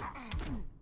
Ah!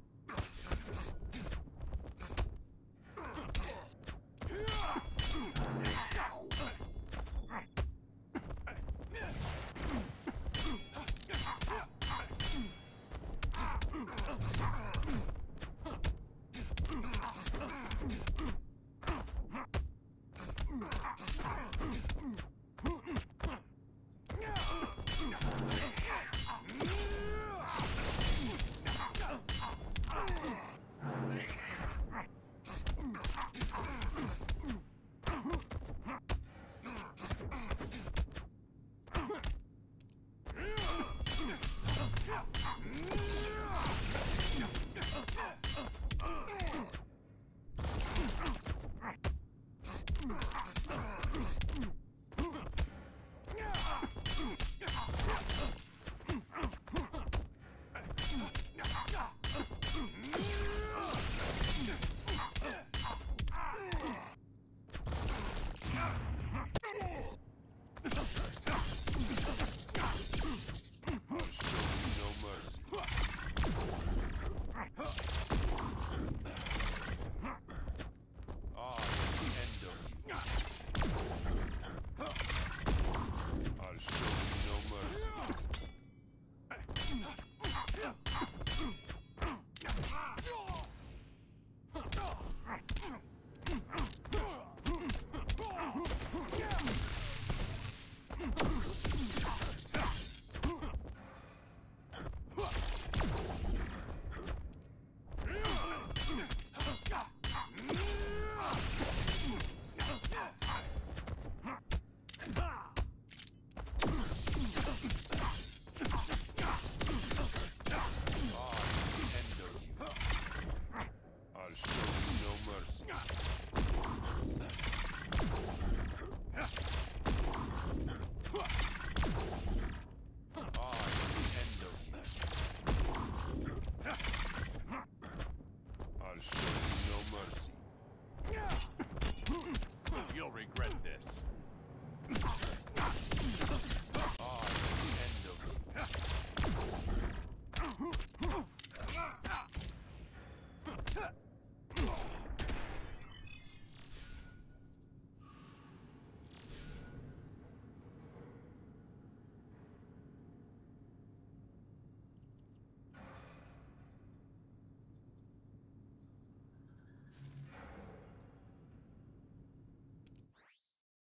You'll regret this.